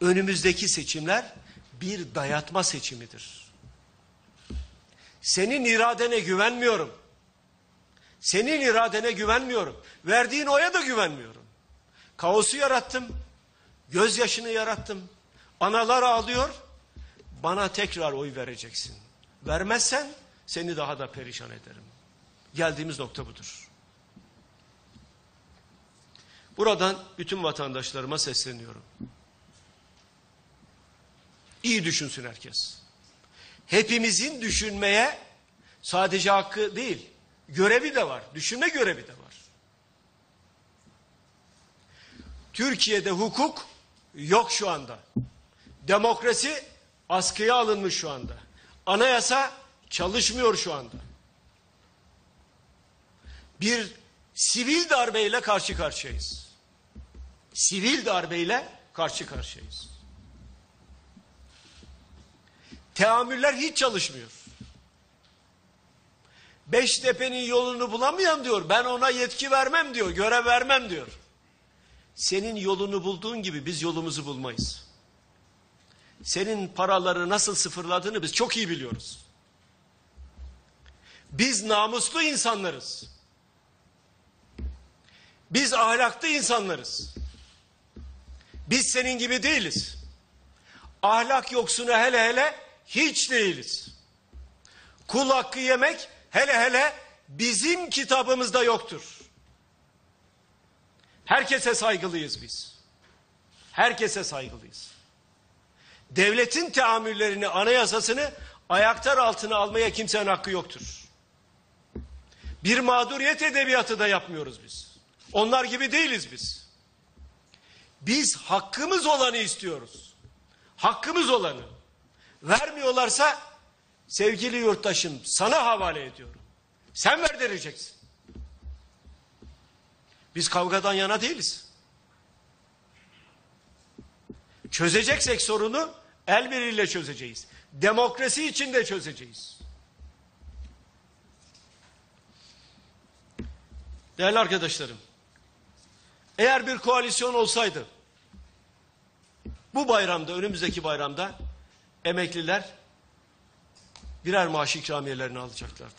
önümüzdeki seçimler bir dayatma seçimidir. Senin iradene güvenmiyorum. Senin iradene güvenmiyorum. Verdiğin oya da güvenmiyorum. Kaosu yarattım. Gözyaşını yarattım. Analar ağlıyor. Bana tekrar oy vereceksin. Vermezsen seni daha da perişan ederim. Geldiğimiz nokta budur. Buradan bütün vatandaşlarıma sesleniyorum. İyi düşünsün herkes. Hepimizin düşünmeye sadece hakkı değil, görevi de var. Düşünme görevi de var. Türkiye'de hukuk yok şu anda. Demokrasi askıya alınmış şu anda. Anayasa çalışmıyor şu anda. Bir sivil darbeyle karşı karşıyayız. Sivil darbeyle karşı karşıyayız. Teamüller hiç çalışmıyor. Beştepe'nin yolunu bulamayan diyor. Ben ona yetki vermem diyor. Görev vermem diyor. Senin yolunu bulduğun gibi biz yolumuzu bulmayız. Senin paraları nasıl sıfırladığını biz çok iyi biliyoruz. Biz namuslu insanlarız. Biz ahlaklı insanlarız. Biz senin gibi değiliz. Ahlak yoksunu hele hele hiç değiliz. Kul hakkı yemek hele hele bizim kitabımızda yoktur. Herkese saygılıyız biz. Herkese saygılıyız. Devletin teamüllerini, anayasasını ayaktar altına almaya kimsenin hakkı yoktur. Bir mağduriyet edebiyatı da yapmıyoruz biz. Onlar gibi değiliz biz. Biz hakkımız olanı istiyoruz. Hakkımız olanı. Vermiyorlarsa sevgili yurttaşım sana havale ediyorum. Sen verdireceksin. Biz kavgadan yana değiliz. Çözeceksek sorunu el birliğiyle çözeceğiz. Demokrasi içinde çözeceğiz. Değerli arkadaşlarım, eğer bir koalisyon olsaydı, bu bayramda, önümüzdeki bayramda emekliler birer maaş ikramiyelerini alacaklardı.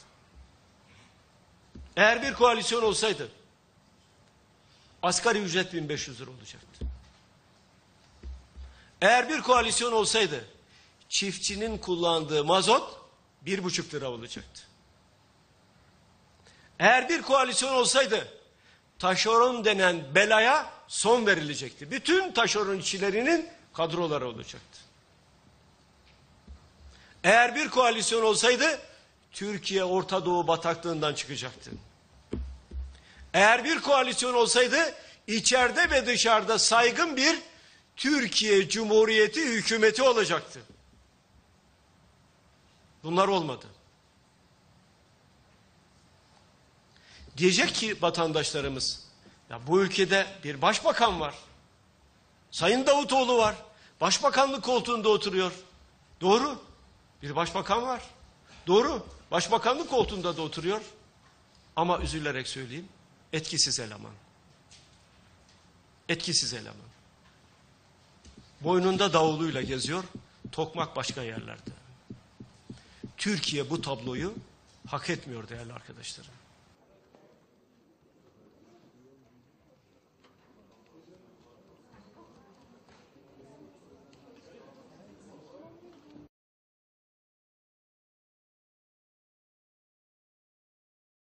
Eğer bir koalisyon olsaydı, asgari ücret 1500 lira olacaktı. Eğer bir koalisyon olsaydı, çiftçinin kullandığı mazot bir buçuk lira olacaktı. Eğer bir koalisyon olsaydı taşeron denen belaya son verilecekti. Bütün taşeron işçilerinin kadroları olacaktı. Eğer bir koalisyon olsaydı Türkiye Orta Doğu bataklığından çıkacaktı. Eğer bir koalisyon olsaydı içeride ve dışarıda saygın bir Türkiye Cumhuriyeti hükümeti olacaktı. Bunlar olmadı. Diyecek ki vatandaşlarımız, ya bu ülkede bir başbakan var. Sayın Davutoğlu var. Başbakanlık koltuğunda oturuyor. Doğru. Bir başbakan var. Doğru. Başbakanlık koltuğunda da oturuyor. Ama üzülerek söyleyeyim. Etkisiz eleman. Etkisiz eleman. Boynunda davuluyla geziyor. Tokmak başka yerlerde. Türkiye bu tabloyu hak etmiyor değerli arkadaşlarım.